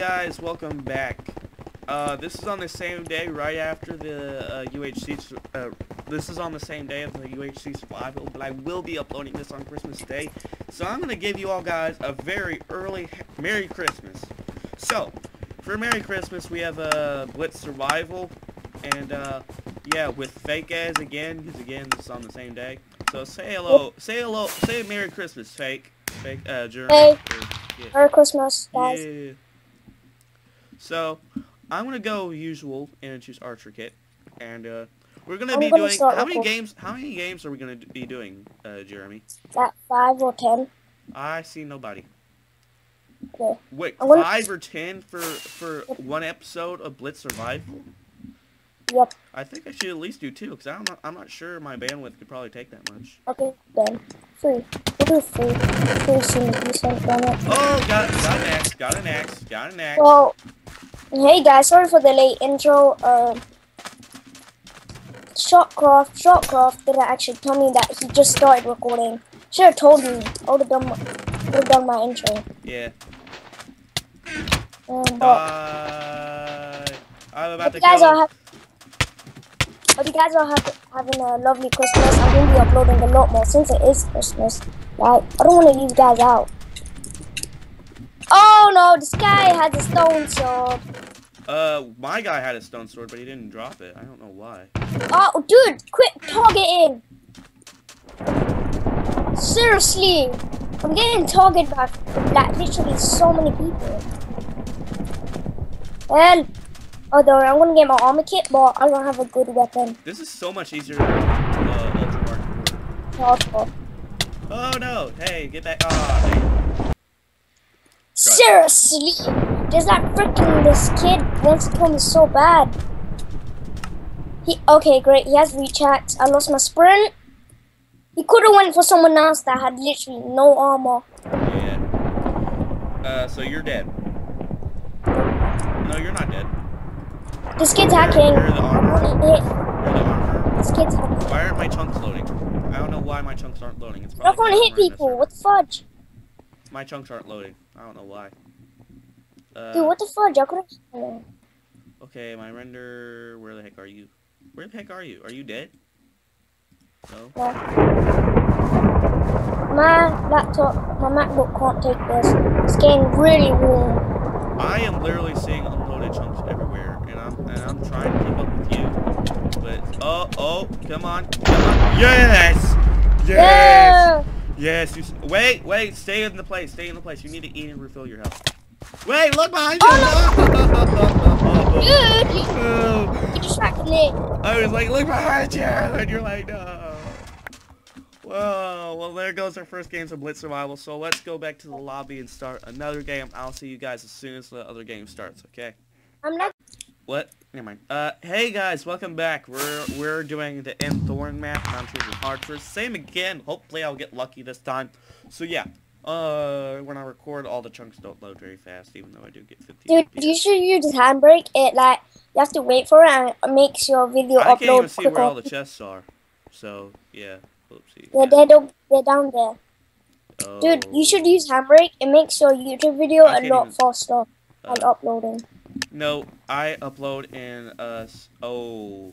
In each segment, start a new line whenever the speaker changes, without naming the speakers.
guys, welcome back. Uh, this is on the same day, right after the uh, UHC. Uh, this is on the same day of the UHC survival, but I will be uploading this on Christmas Day. So I'm gonna give you all guys a very early Merry Christmas. So, for Merry Christmas, we have a uh, Blitz Survival, and uh, yeah, with Fake as again, because again, this is on the same day. So say hello, say hello, say Merry Christmas, Fake, Fake, uh, Jeremy.
Hey.
Yeah.
Merry Christmas, guys.
Yeah. So, I'm gonna go usual and choose Archer Kit, and uh, we're gonna
I'm
be
gonna
doing how many games? How many games are we gonna be doing, uh, Jeremy?
That five or ten.
I see nobody.
Okay.
Wait,
gonna-
five or ten for for one episode of Blitz Survival?
Yep.
I think I should at least do two, because I'm not, I'm not sure my bandwidth could probably take that much.
Okay, then. Free. We'll do free. Free seems decent from it.
Oh, got, got an axe, got an axe, got an axe.
Well, hey guys, sorry for the late intro. Um, Shotcraft, Shotcraft didn't actually tell me that he just started recording. Should have told me. I would have done, my- would have done my intro.
Yeah.
Um, but
Bye. I'm about to
guys
go.
are hope you guys are ha- having a lovely Christmas. I'm gonna be uploading a lot more since it is Christmas. Like, I don't want to leave you guys out. Oh no, this guy has a stone sword.
Uh, my guy had a stone sword, but he didn't drop it. I don't know why.
Oh, dude, quit targeting. Seriously, I'm getting targeted by like literally so many people. Well, although I'm gonna get my armor kit, but I don't have a good weapon.
This is so much easier than uh, Ultra Hardcore. Oh no! Hey, get back! Dang.
Seriously, there's that freaking this kid wants to kill me so bad. He okay, great. He has reach hacks. I lost my sprint. He could have went for someone else that had literally no armor.
Yeah. Uh, so you're dead. No, you're not dead.
This kid's hacking.
You're the armor. You're the armor.
This kid's hacking.
Why aren't my chunks loading? I don't know why my chunks aren't loading. It's
I
probably
want to hit
armor in this
people. What the fudge?
My chunks aren't loading. I don't know why. Uh,
Dude, what the fudge? I.
Okay, my render. Where the heck are you? Where the heck are you? Are you dead? No.
My laptop, my MacBook can't take this. It's getting really warm.
I am literally seeing unloaded chunks everywhere, and I'm and I'm trying to keep up with you. But oh oh, come on, come on, yes, yes,
Yeah.
yes. You, s- wait, wait, stay in the place, stay in the place. You need to eat and refill your health. Wait, look behind you.
Oh, Dude, you,
Oh.
you distracted me.
I was like, look behind you, and you're like, no. Well, well, there goes our first games of Blitz Survival. So let's go back to the lobby and start another game. I'll see you guys as soon as the other game starts. Okay.
I'm not.
What? Never mind. Uh, hey guys, welcome back. We're we're doing the End Thorn map, and I'm choosing Archers. Same again. Hopefully, I'll get lucky this time. So yeah. Uh, when I record, all the chunks don't load very fast, even though I do get 50.
Dude, you should use handbrake. It like you have to wait for it, and it makes your video
I can't even
upload
see where all the chests are. So yeah. Oopsie.
Yeah, they're, don't- they're down there.
Oh.
Dude, you should use handbrake. It makes your YouTube video a lot
even-
faster
Uh,
on uploading.
No, I upload in uh oh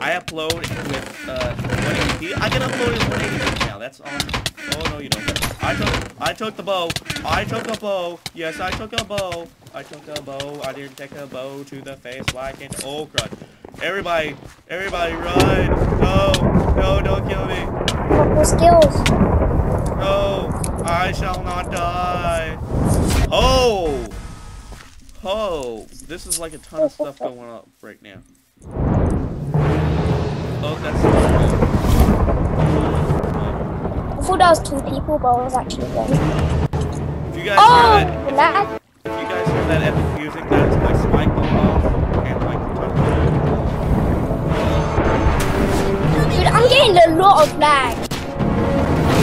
I upload with uh 180p. I can upload in 180p now. That's awesome. Oh no you don't. I took I took the bow. I took a bow. Yes, I took a bow. I took a bow. I didn't take a bow to the face like an oh crud. Everybody, everybody run! No, no, don't kill me.
What more skills?
No, I shall not die. Oh! Oh, this is like a ton of stuff going up right now. Oh, that's.
I thought that was two people, but it was actually one.
If you guys
Oh,
hear that,
lag.
if you guys hear that epic music, that's my spike going off and like the
Dude, I'm getting a lot of lag.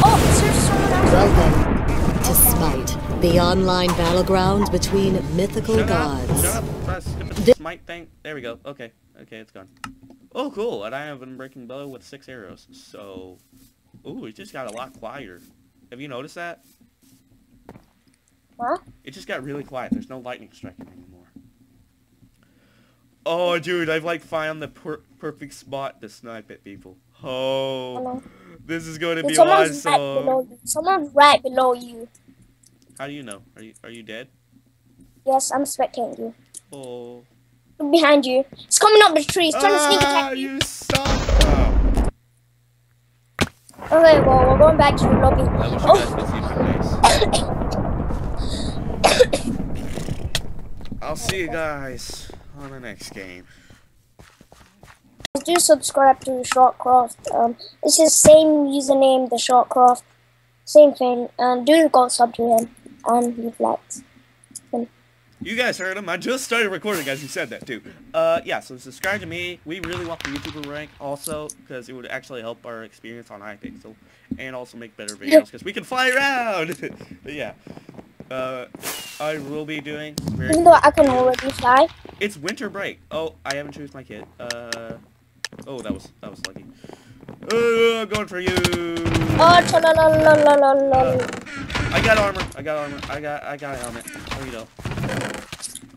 Oh, is there someone else?
Welcome to Smite, the online battleground between mythical
Shut up!
gods.
Shut up! Press smite thing. There we go. Okay, okay, it's gone. Oh, cool! And I have an breaking bow with six arrows. So, ooh, it just got a lot quieter. Have you noticed that?
Huh?
It just got really quiet. There's no lightning striking anymore. Oh, dude, I've like found the per perfect spot to snipe at people. Oh,
Hello.
this is going to be
someone's right
awesome.
below you. Someone's right below you.
How do you know? Are you are you dead?
Yes, I'm spectating you.
Oh.
Look behind you. It's coming up the tree. It's trying to sneak
Ah,
attack you.
you suck. Oh,
Okay, well, we're going back to the lobby.
I wish
oh.
guys could see my face. I'll see you guys on the next game.
do subscribe to Shortcraft. Um, it's his same username, the Shortcraft. Same thing. And do go sub to him and he likes.
You guys heard him. I just started recording as you said that too. Uh, yeah. So subscribe to me. We really want the YouTuber rank also because it would actually help our experience on Hypixel and also make better videos because we can fly around. but yeah. Uh, I will be doing very.
Even though I can already fly.
It's winter break. Oh, I haven't chosen my kit. Uh, oh, that was that was lucky. Uh, I'm going for you.
Oh, la la la la la la.
I got armor. I got armor. I got I got helmet. Oh, you know.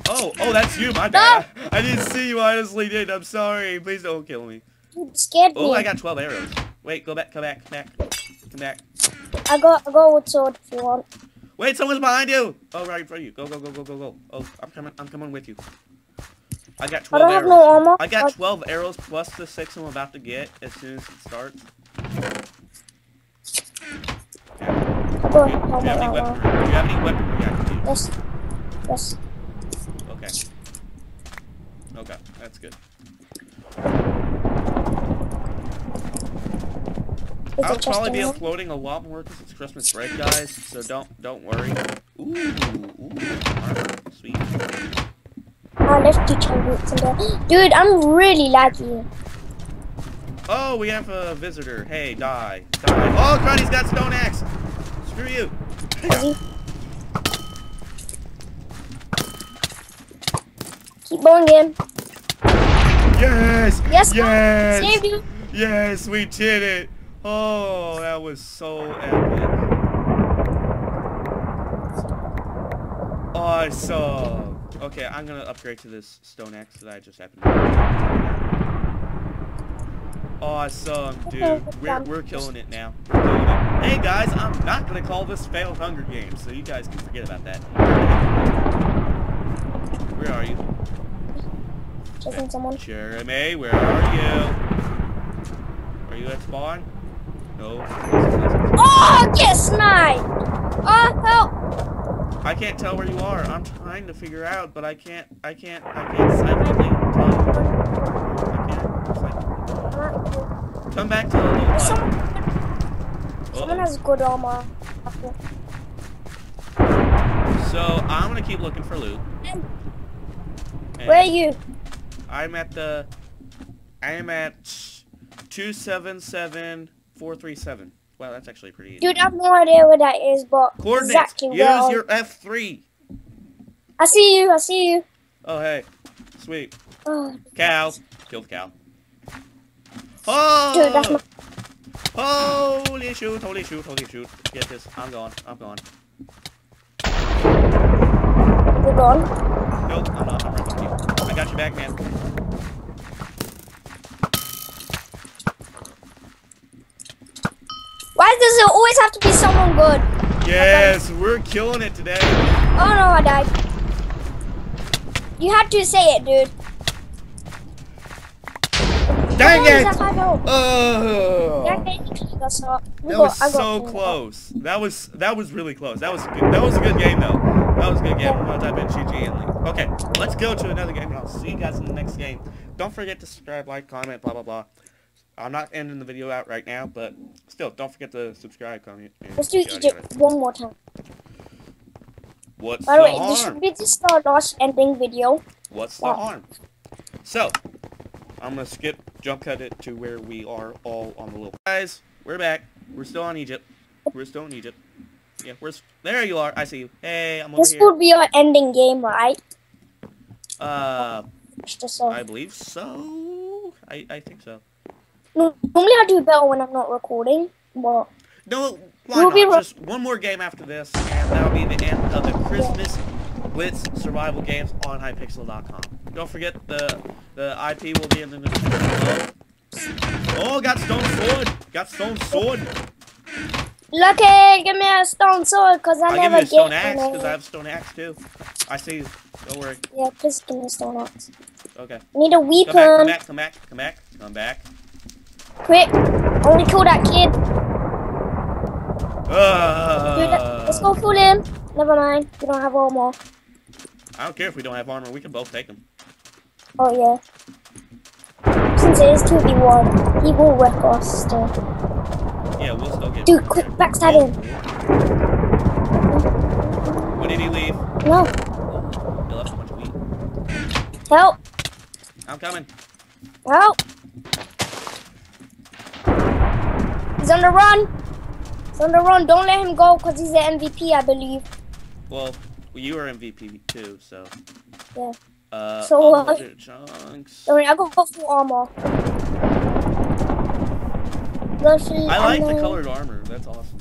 Oh, oh, that's you. My bad. I didn't see you. I honestly did. I'm sorry. Please don't kill me.
You scared me.
Oh, I got 12 arrows. Wait, go back. Come back. Come back. Come back.
I got I got wood sword if you want.
Wait, someone's behind you. Oh, right in front of you. Go, go, go, go, go, go. Oh, I'm coming. I'm coming with you. I got 12
I don't have
arrows.
no armor.
I got 12 arrows plus the six I'm about to get as soon as it starts.
I
Do you have any
right
weapon? Do you have any weapon? Yeah,
Yes. Yes.
Okay. Okay, that's good.
Is
I'll probably be uploading a lot more because it's Christmas break, guys. So don't don't worry. Ooh, ooh, sweet.
I left you two boots in there. Dude, I'm really laggy.
Oh, we have a visitor. Hey, die, die. Oh, Cruddy's got stone axe. Screw you.
Keep going in.
Yes.
Yes,
Yes.
Saved you.
Yes, we did it. Oh, that was so epic. Awesome. Okay, I'm gonna upgrade to this stone axe that I just happened to Awesome, dude. We're, we're killing it now. Killing it. Hey guys, I'm not gonna call this failed Hunger Games, so you guys can forget about that. Where are you?
Chasing someone.
Jeremy, where are you? Are you at spawn? No.
Oh, get sniped! Oh, help!
I can't tell where you are. I'm trying to figure out, but I can't. I can't. I can't psychically tell. I can't. psych- Come back to the little.
Someone,
Uh-oh.
someone has good armor.
So I'm gonna keep looking for loot.
Where are you?
I'm at the. I am at two seven seven four three seven. Wow, that's actually pretty easy.
Dude, I have no idea where that is, but
Coordinates.
exactly
Use
where.
your F3.
I see you. I see you.
Oh hey, sweet.
Oh,
Cow. Kill the cow. Oh!
dude.
Holy shoot, holy shoot, holy shoot. Get this. I'm gone. I'm gone.
You're gone.
Nope, I'm not. Got your back, man.
Why does it always have to be someone good?
Yes, we're killing it today.
Oh no, I died. You had to say it, dude.
Dang
Oh,
it!
oh?
Uh,
yeah, I got- got so-
That was so close. That was that was really close. That was a good, that was a good game though. That was a good game. I'm gonna type in GG and leave. Okay, let's go to another game. and I'll see you guys in the next game. Don't forget to subscribe, like, comment, blah blah blah. I'm not ending the video out right now, but still, don't forget to subscribe, comment.
Let's do Egypt one more time.
What's
By
the
the way, this
harm?
should be just our last ending video.
What's the harm? So, I'm gonna skip, jump cut it to where we are all on the little. Guys, we're back. We're still on Egypt. We're still in Egypt. Yeah, we're. There you are. I see you. Hey, I'm over
This
here.
would be our ending game, right?
Uh,
Just a song.
I believe so. I I think so.
Normally I do better when I'm not recording, but
No, why
We'll
not? Just one more game after this, and that'll be the end of the Christmas Blitz survival games on hypixel.com. Don't forget the the IP will be in the description below. Oh, got stone sword. Got stone sword.
Lucky, give me a stone sword, cause I
I'll give
never
you a stone axe because I have stone axe too. I see you. Don't worry.
Yeah, please give me a stone axe.
Okay.
Need a
Come
weapon.
back. Come back. Come back. Come back. Come back.
Quick, to kill that kid. Dude,
Uh,
let's go kill him. Never mind, we don't have armor.
I don't care if we don't have armor. We can both take them.
Oh yeah. Since it is 2v1, he will wreck us still.
We'll still get.
Dude, quick, backstab him.
When did he leave?
No,
He left a bunch of wheat.
help,
I'm coming.
help. He's on the run. He's on the run. Don't let him go because he's the MVP, I believe.
Well, you were MVP too, so.
Yeah.
Uh,
So, uh,
chunks.
Don't worry, I go for full armor. Luffy,
I like the
then-
colored armor. That's awesome.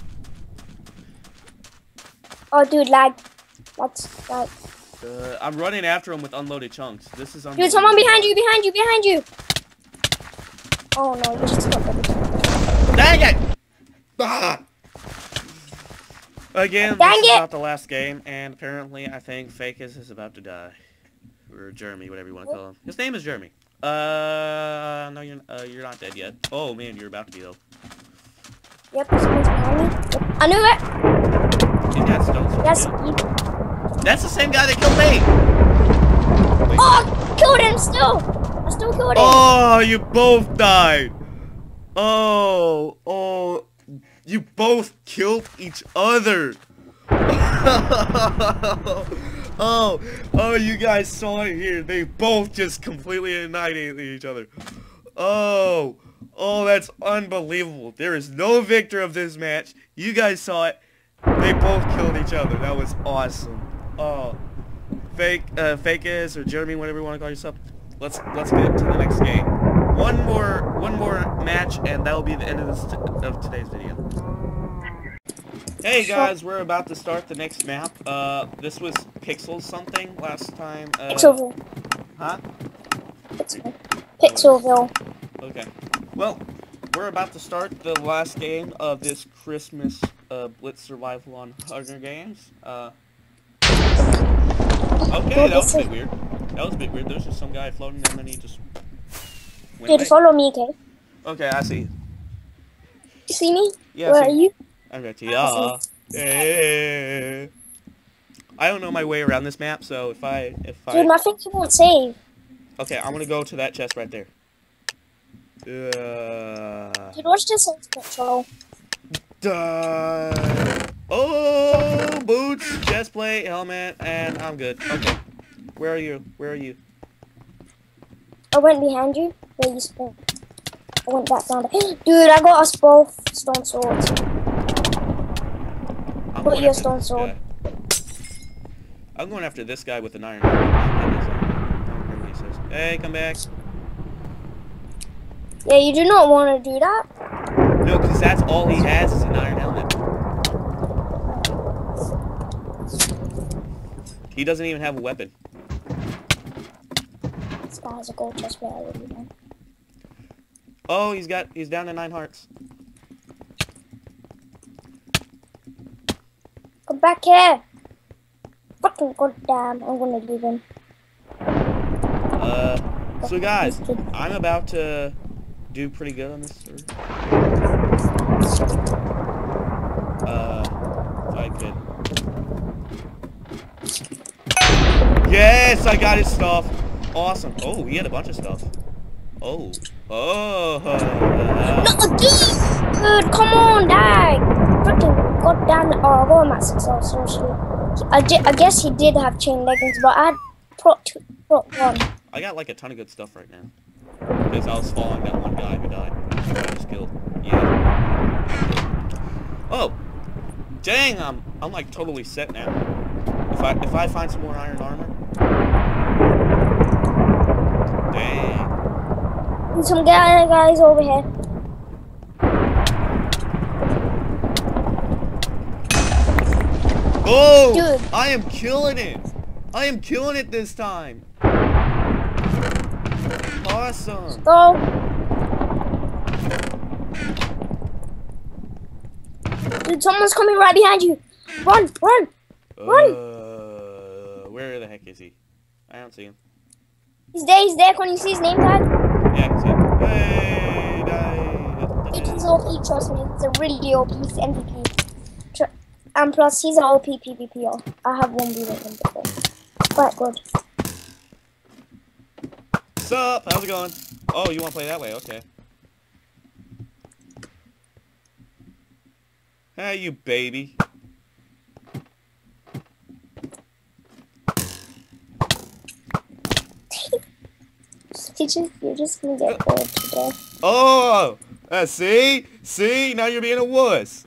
Oh, dude, lag. That's like.
Uh, I'm running after him with unloaded chunks. This is
Dude, someone behind you, behind you, behind you. Oh no, you just got
Dang it! Ah! Again,
Dang
this is not the last game, and apparently I think Fakez is about to die. Or Jeremy, whatever you want to call him. His name is Jeremy. Uh, no, you're, uh, you're not dead yet. Oh man, you're about to be though.
Yep, someone's behind me. Yep. I knew it.
Stone sword,
Yes.
That's the same guy that killed me! Wait.
Oh, killed him still. I still killed him.
Oh, you both died. Oh, oh, you both killed each other. oh, oh, you guys saw it here. They both just completely annihilated each other. Oh, oh, that's unbelievable. There is no victor of this match. You guys saw it. They both killed each other. That was awesome. Oh, fake, uh, fake or Jeremy, whatever you want to call yourself. Let's let's get to the next game. One more one more match, and that will be the end of this of today's video. Hey guys, we're about to start the next map. Uh, this was Pixel something last time. Uh,
Pixelville.
Huh?
Pixel. Pixelville.
Okay. Well, we're about to start the last game of this Christmas uh, Blitz Survival on Hunger Games. Uh, okay, that was a bit weird. That was a bit weird. There's just some guy floating and then he just
Dude,
away.
follow me, okay?
Okay, I see.
You see me?
Yeah,
Where are you?
I'm yeah. I don't know my way around this map, so if I if I
Dude, my things won't save.
okay, I'm gonna go to that chest right there. Uh,
Dude, watch this control.
Duh. Oh, boots, chest plate, helmet, and I'm good. Okay. Where are you? Where are you?
I went behind you. Where you spawned. I went back down. Dude, I got us both stone swords.
I'm
Put
going
your
after
stone
this
sword.
guy. I'm going after this guy with an iron. helmet. I don't remember what he. Hey, come back.
Yeah, you do not want to do that.
No, because that's all he has is an iron helmet. He doesn't even have a weapon.
This guy has a gold chest plate already, man.
Oh, he's got he's down to nine hearts.
Come back here. Fucking goddamn, I'm gonna leave him.
Uh, so guys, I'm about to do pretty good on this. Server. Uh, I could. Yes, I got his stuff. Awesome. Oh, he had a bunch of stuff. Oh. Oh.
No, dude! Dude, come on, die! Freaking. Oh, I'm at 6 hours. I, di- I guess he did have chain leggings, but I had two, 1.
I got like a ton of good stuff right now. Because I was following that one guy who died. I just killed. Yeah. Oh. Dang, I'm I'm like totally set now. If I if I find some more iron armor. Dang.
And some guy, guys over here.
Oh!
Dude.
I am killing it! I am killing it this time! Awesome!
Go. Dude, someone's coming right behind you. Run, run. Run.
Uh, where the heck is he? I don't see him.
He's there, he's there. Can you see his name tag?
Yeah, I can see him. Hey, die.
Dude, he's OP, trust me. It's a really OP. MVP. And plus, he's an OP PvPer. I have one beat him before. Quite good.
Sup? How's it going? Oh, you want to play that way? Okay. Hey, you baby.
You just, you're just gonna get bored today.
Oh! Uh, see? See? Now you're being a wuss.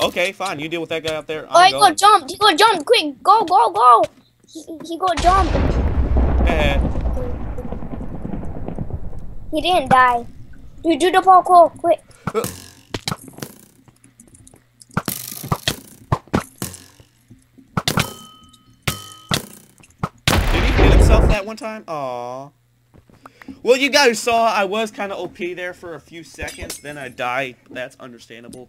Okay, fine. You deal with that guy out there. I'm
Oh, he
going.
got jumped. He got jumped. Quick, go, go, go. He, he got jumped.
Eh,
He didn't die. Dude, do the parkour, quick.
uh, Did he hit himself that one time? Aw. Well, you guys saw I was kind of OP there for a few seconds. Then I died. That's understandable.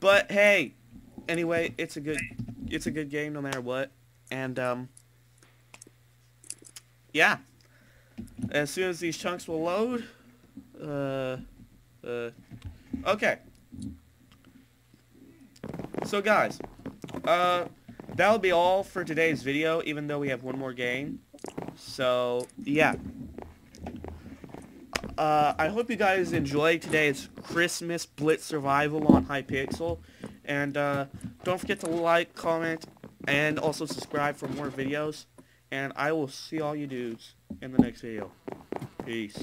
But hey, anyway, it's a good, it's a good game no matter what. And um, yeah. As soon as these chunks will load, uh, uh, okay. So guys, uh, that'll be all for today's video, even though we have one more game. So, yeah. Uh, I hope you guys enjoyed today's Christmas Blitz Survival on Hypixel. And, uh, don't forget to like, comment, and also subscribe for more videos. And I will see all you dudes in the next video. Peace.